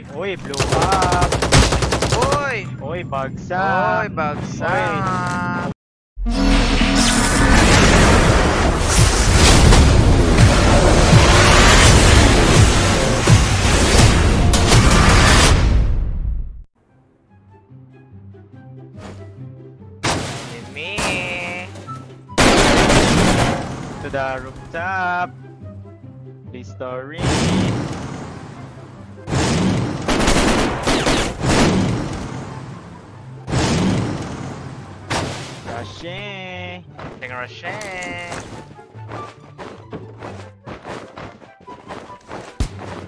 Uy! Uy, blew up! Uy! Uy, bagsak! Uy, bagsak! To the rooftop! Restoring! Rushing! Ting rushing!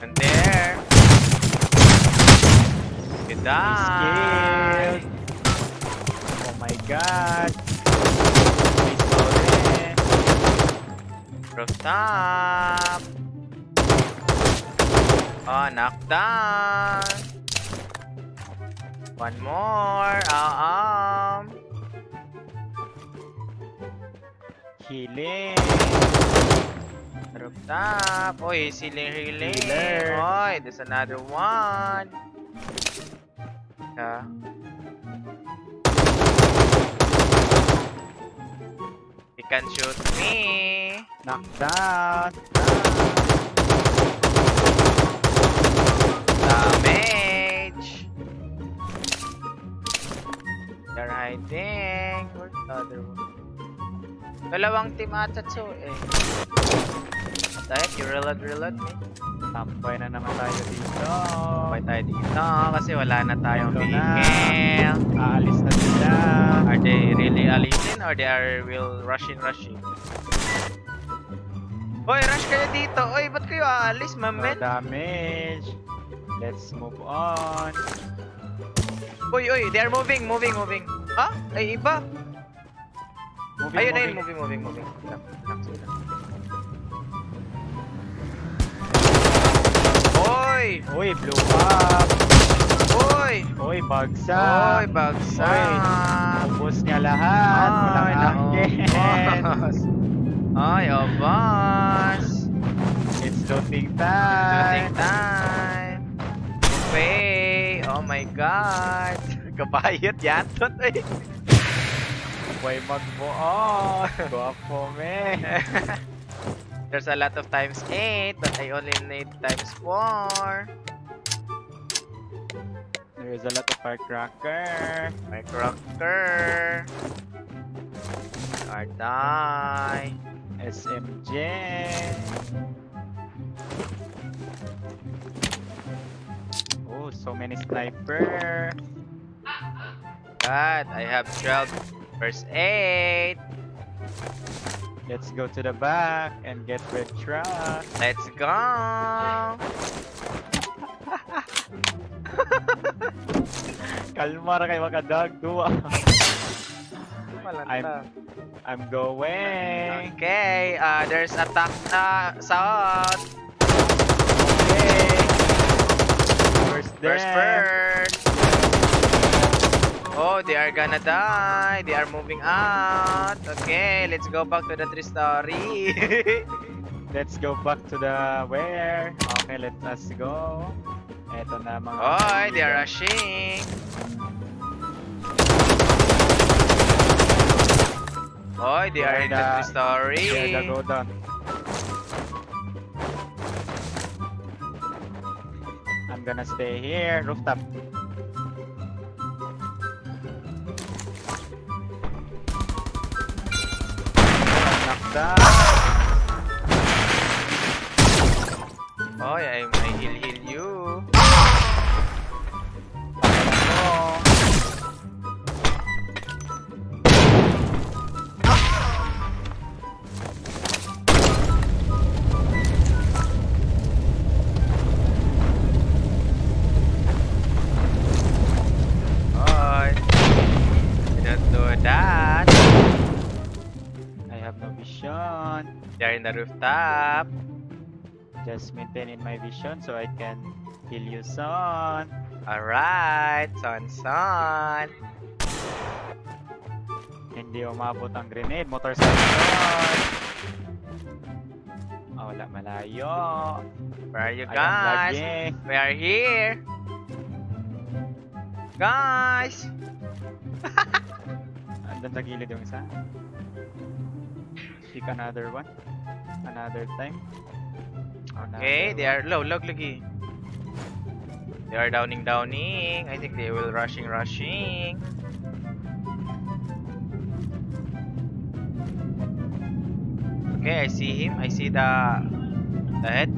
And there! You die! Skilled! Oh my god! Restoring! Rooftop! Oh, knockdown! One more! Uh-um! Healing! Rooftop! Oy, ceiling healing! Healer. Oy, there's another one! Yeah. He can shoot me! Knockdown! Damage! They're hiding. Where's the other one? Dalawang team ata to eh. Dahil, you reload, reload me. Tambay na naman tayo dito. Bye tayo dito kasi wala na tayong vehicle. Aalis na sila. Are they really alisin or they are will rushing rushing? Hoy, rush kayo dito. Oy, ba't kayo aalis, No mamen? damage. Let's move on. Uy, uy, they are moving, moving, moving. Ha? Ay, iba. Moving, Ayun, ayun, moving. moving, moving, moving. Knock, knock. Oy! Blew up. Oy! Oy, bagsak. bagsak! Ubus niya lahat. Walang Ay, angkin. naubos. Ay, obas! It's looting time. time! Buffet! Oh my god! Kabayot yan, tot Huwag magbuon. Guwapo, me. There's a lot of times 8, but I only need times 4. There's a lot of firecracker. Or die. SMJ. Oh, so many sniper. God, I have 12 verse 8. Let's go to the back and get red truck. Let's go. Kalma ra kay mga dog duwa. I'm- I'm going. Okay, uh, there's attack na south. Okay. First First first. They are gonna die. They are moving out. Okay, let's go back to the three story. Let's go back to the where. Okay, let us go. Eto na mga Oy, they are rushing. Oy, they are in the three story. They're go down. I'm gonna stay here. Rooftop. Down. Oy, oh, I, I heal heal you. Oh. oh Oy. Don't do that. Have no vision. They're in the rooftop. Just maintaining my vision so I can kill you son. Alright, son, son. Hindi umabot ang grenade. Motorcycle. Oh, wala malayo. Where are you I guys? We are here. Guys! Andun sa gilid yung isa. Pick another one. Another time. Okay, they are low, log lagi. They are downing, downing. I think they will rushing, rushing. Okay, I see him. I see the the head.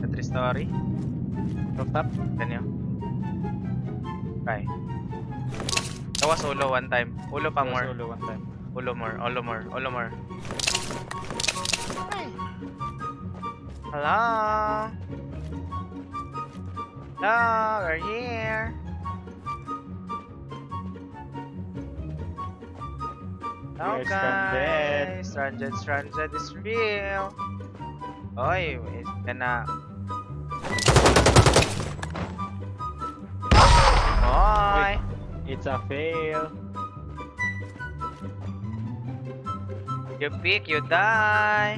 The three story. Rooftop. Ganyo. Okay. That was ulo one time. Ulo pa more. Solo one time. Ulo more. Ulo more. Ulo more. Hello. Hello, we're here. Hello We're stranded. guys. Stranded, stranded is real. Oy, is gonna. Oy. It's a fail. You pick, you die.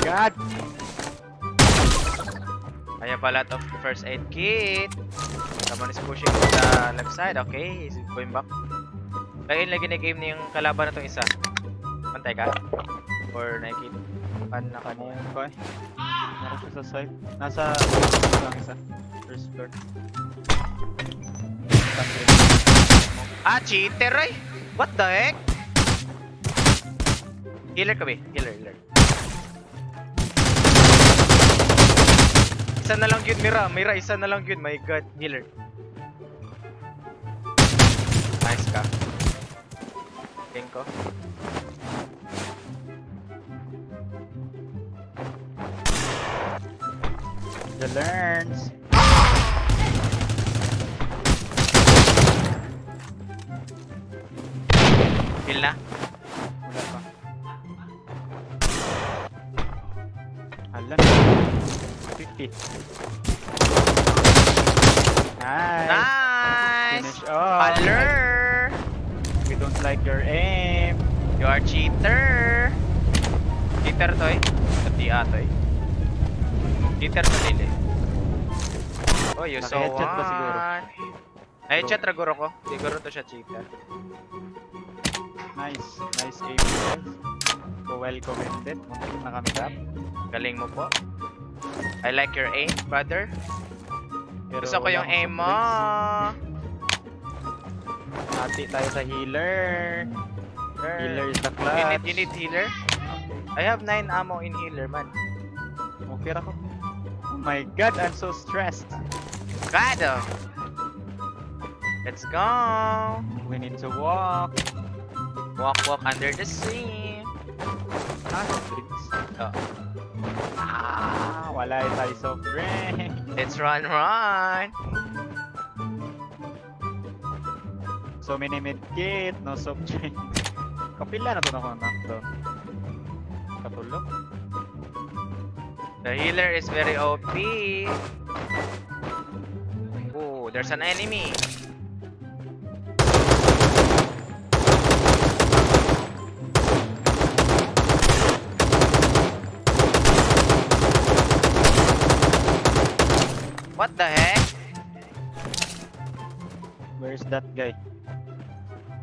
God! I have a lot of first aid kit. Someone is pushing to the left side. Okay, he's going back. Kaya lagi na game niya yung kalaban na tong isa. Pantay ka? Or nakikita? Pan na Ano kanya. yung boy? Meron siya sa side. Nasa lang isa. First floor. Ah, cheater ay! What the heck? Healer ka ba? Healer, healer. Isa na lang yun, Mira. Mira, isa na lang yun. My god, healer. Nice ka. King The learns. Heal na. Wala pa. Hala. 50. Nice. Nice! Finish off. Alert! We don't like your aim. You are cheater! Cheater to eh. Pati ato eh. Cheater nila eh. Oh, you saw Naka-headshot ba siguro? one. Na-headshot raguro ko. Siguro to siya cheater. Nice. Nice aim guys. So well commended. Muntik na kami tap. Galing mo po. I like your aim, brother. Pero Gusto ko yung aim mo. Hati tayo sa healer. Healer is the clutch. You need, you need healer? I have 9 ammo in healer, man. Okay ako. Oh my god, I'm so stressed. Oh. Let's go! We need to walk. Walk, walk under the sea. Ah. Oh. Ah, wala tayo soft drink. Let's run, run! So many medkit, no soft drink. Kapila na to na ko knockdown. Katulog. The healer is very OP. Oh, there's an enemy. What the heck? Where's that guy?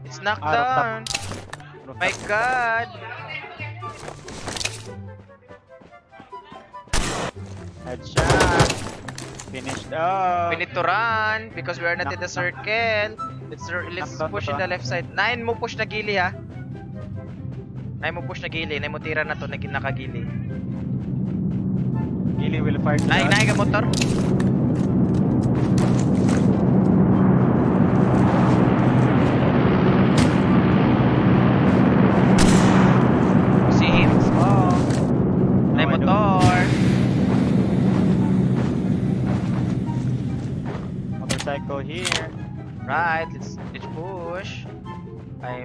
It's knocked Ah, down. My god. Headshot. Finished up. We need to run because we are not in the circle. Let's let's push in the left side. Nine mo push na gili ha. Nine mo push na gili. Nine mo tira na to na nakagili. Gilly will fire Nine, nine ka motor.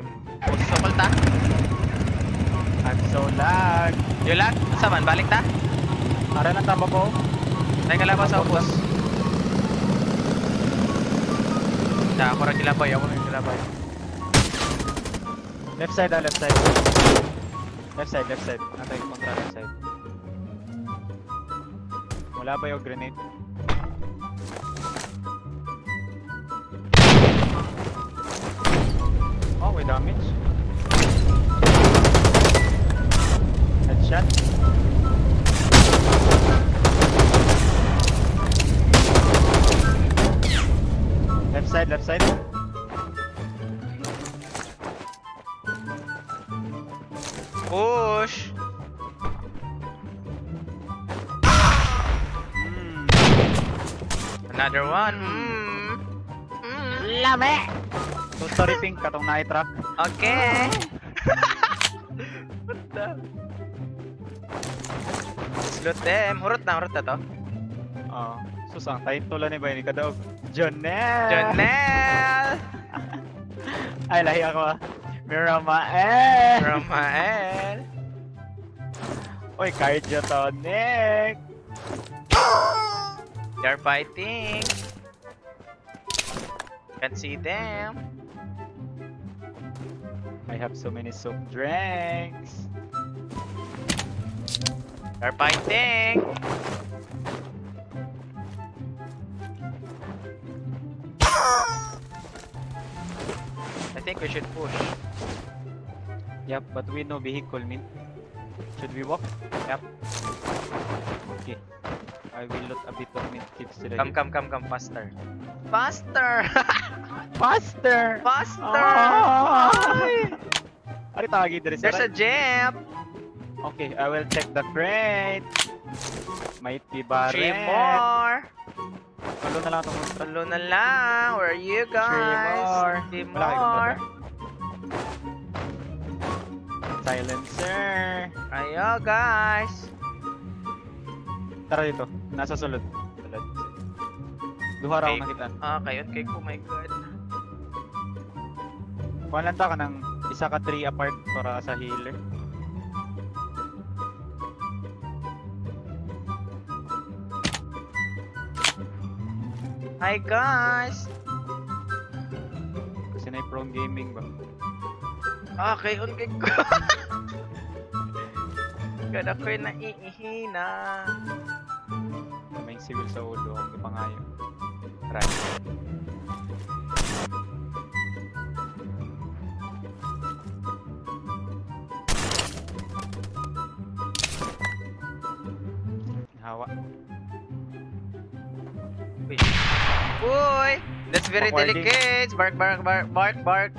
I'm push sa ta. I'm so lag. Yo lag, sa man balik ta. Tara na tama po. Tayo ka lang sa upos. Na ako rin kilabay, ako rin kilabay. Left side ah, left side. Left side, left side. Natay kontra left side. Wala ba yung grenade? May damage. Headshot. Left side, left side. Push! Mm. Another one. Sorry pink, katong na-truck. Okay. What the? Slot them. Hurot na, hurot na to. Oh, susang title ni ba ni kadog? Jonel. Jonel! Ay lahi ako. ah. Miramael. Ramael! Oy, cardio tonic. They're fighting. Can't see them. I have so many soft drinks. They're fighting. I think we should push. Yep, but we no vehicle, min. Should we walk? Yep. Okay. I will loot a bit of mint tips today. Come, come, come, come, faster. Faster! faster! faster! Ay! Ari tawagi diri sa There's a jam! Okay, I will check the crate. Might be barret. Three more! Ano na lang itong? Tulo na lang! Where are you guys? Three more. Three more! Silencer. Ayo guys! Tara dito. Nasa sulod. Sulod. Duha raw Okay. nakita. Ah, kayo kay oh my god. Kuha lang ta ka ng isa ka tree apart para sa healer. Hi guys! Kasi na prone gaming ba? Ah, kayo kay ko. Gada ko'y naiihina. May civil sa ulo. Ang ipangayo. Right. Hawa. Uy. Uy! That's very delicate! Bark, bark, bark, bark, bark!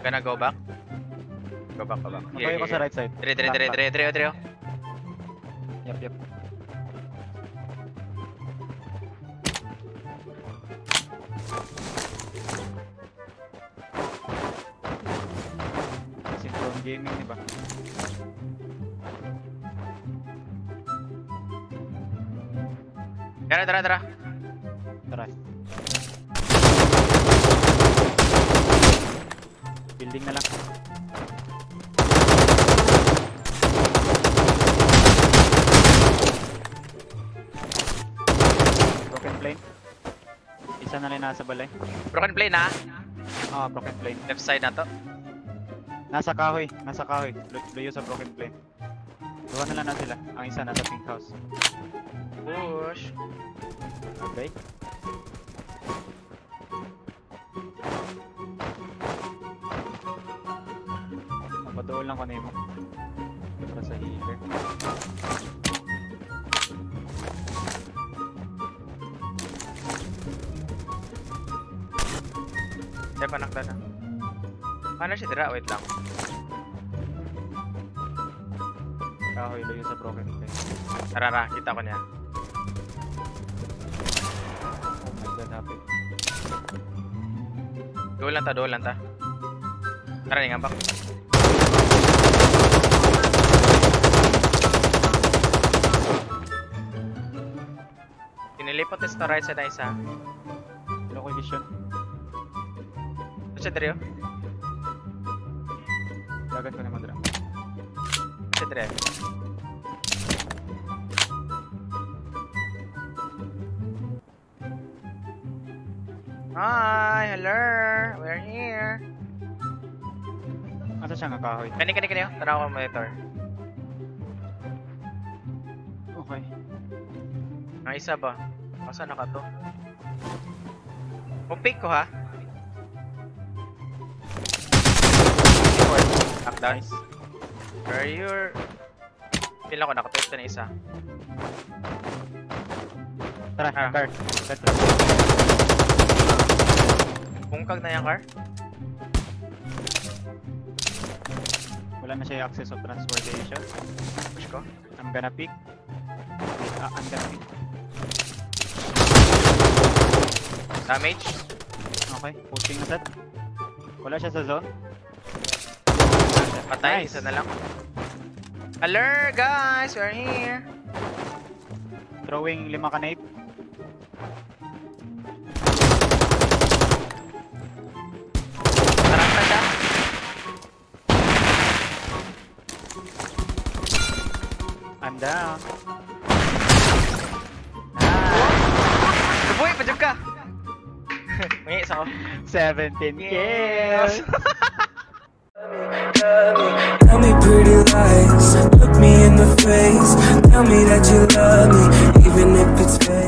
Gonna go back? Go back, go back. Mabayo ko sa right side. Back, dire, back. dire, dire, dire. Yep, yep. Tara, tara, tara. Tara. Building na lang. Broken plane. Isa na rin nasa balay. Broken plane ha? Ah, broken plane. Left side na to. Nasa kahoy, nasa kahoy. Lu- Luyo sa broken plane. Duha na lang sila. Ang isa nasa pink house. Push. Okay. Mapadool lang ko na mo. Para sa healer. Ay, panakda na. Paano siya tira? Wait lang. Kahoy, luyo sa broken plane. Tara. Kita ko niya. Oh my god, happy. Doon lang ta, doon lang ta. Tara, nga back. Pinilipot is to right side na isa. Wala ko vision. Ito siya dire. oh. Dagan ko na madra. Ito siya dire. Hi, hello. We're here. Asa siya nga kahoy? Kani, kani, kani. Tanaw ko monitor. Okay. Ang isa ba? Asa na ka to? Pupik ko ha. Knockdown. Nice. Where you're... Feel ako nakatwist na isa. Tara, Ah. Let's go. Bungkag na yung car. Wala na siya yung access of transportation. Push ko. I'm gonna pick. Ah, I'm gonna pick. Damage. Okay, pushing na set. Wala siya sa zone. Patay. Nice. Isa na lang. Alert guys! We're here! Throwing lima ka I'm down. Nabuhay! Pajog ka! May isa ko. 17 Yes! kills! Tell me pretty lies, look me in the face. Tell me that you love me, even if it's fake.